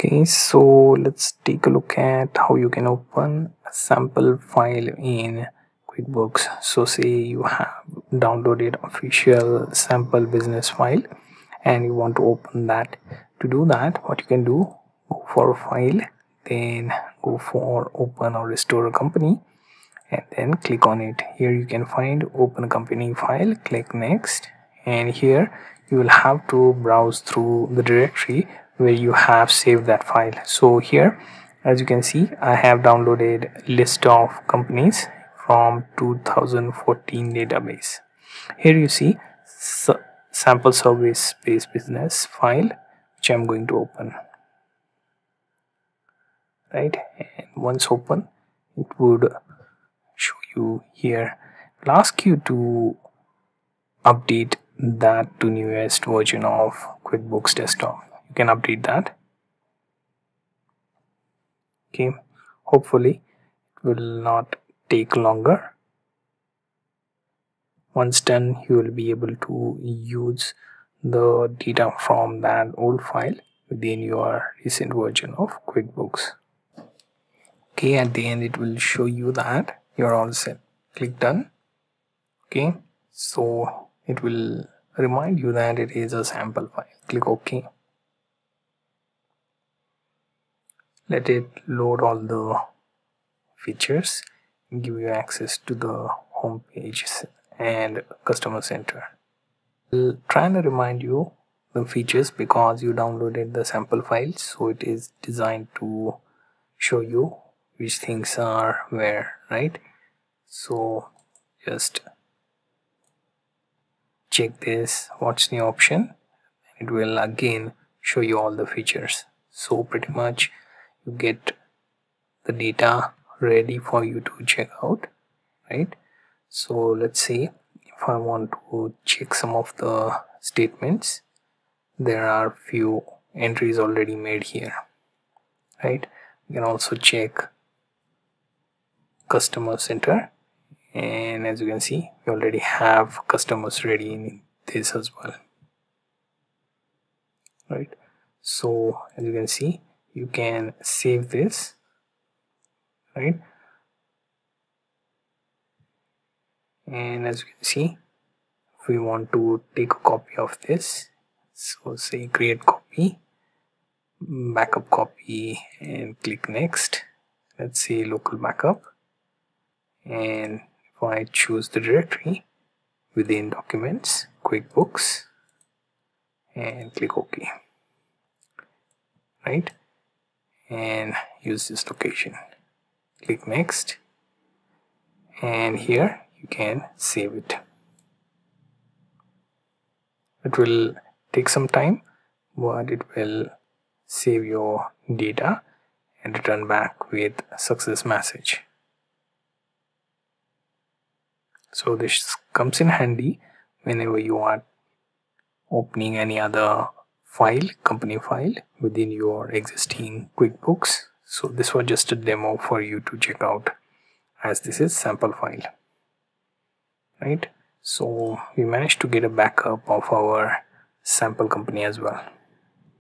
okay so let's take a look at how you can open a sample file in quickbooks. So say you have downloaded official sample business file and you want to open that. To do that what you can do go for file then go for open or restore a company and then click on it. Here you can find open a company file click next and here you will have to browse through the directory where you have saved that file. So here as you can see I have downloaded list of companies from 2014 database. Here you see sample service based business file which I'm going to open. Right? And once open it would show you here. It'll ask you to update that to newest version of quickbooks desktop you can update that. Okay hopefully it will not take longer. Once done you will be able to use the data from that old file within your recent version of quickbooks. Okay at the end it will show you that you're all set. Click done. Okay so it will remind you that it is a sample file. Click ok let it load all the features give you access to the home page and customer center. I'll try and remind you the features because you downloaded the sample file so it is designed to show you which things are where right? So just check this. What's the option? It will again show you all the features. So pretty much you get the data ready for you to check out right? So let's see if I want to check some of the statements there are few entries already made here right? You can also check customer center and as you can see we already have customers ready in this as well right? So as you can see you can save this right? And as you can see if we want to take a copy of this so say create copy backup copy and click next. Let's say local backup. And if I choose the directory within documents quickbooks and click ok right and use this location. Click next. And here you can save it. It will take some time but it will save your data and return back with success message. So this comes in handy whenever you are opening any other file company file within your existing quickbooks. So this was just a demo for you to check out as this is sample file right? So we managed to get a backup of our sample company as well